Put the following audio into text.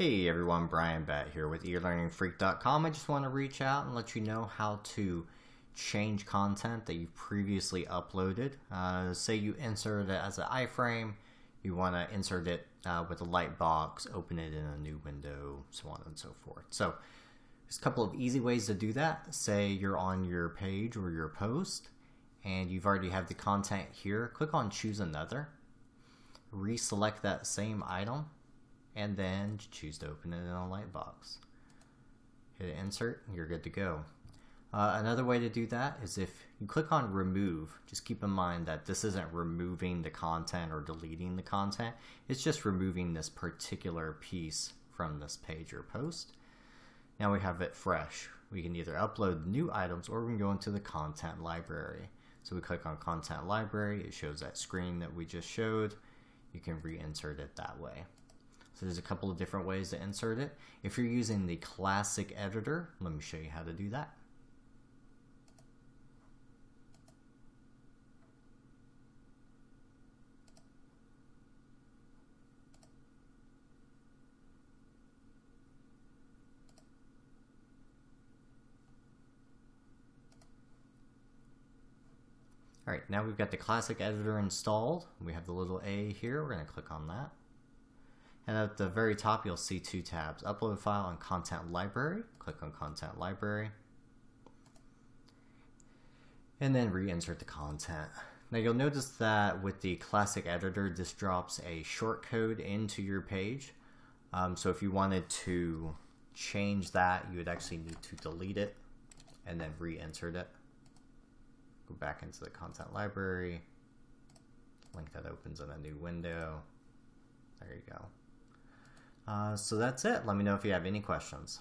Hey everyone, Brian Batt here with eLearningFreak.com. I just want to reach out and let you know how to change content that you've previously uploaded. Uh, say you insert it as an iframe, you want to insert it uh, with a light box, open it in a new window, so on and so forth. So there's a couple of easy ways to do that. Say you're on your page or your post and you've already have the content here. Click on choose another, reselect that same item and then choose to open it in a light box. Hit insert, and you're good to go. Uh, another way to do that is if you click on remove, just keep in mind that this isn't removing the content or deleting the content, it's just removing this particular piece from this page or post. Now we have it fresh. We can either upload new items or we can go into the content library. So we click on content library, it shows that screen that we just showed. You can reinsert it that way. So there's a couple of different ways to insert it. If you're using the classic editor, let me show you how to do that. All right, now we've got the classic editor installed. We have the little A here. We're going to click on that. And at the very top, you'll see two tabs, Upload File and Content Library. Click on Content Library. And then reinsert the content. Now you'll notice that with the classic editor, this drops a shortcode into your page. Um, so if you wanted to change that, you would actually need to delete it and then reinsert it. Go back into the content library, link that opens in a new window. There you go. Uh, so that's it. Let me know if you have any questions.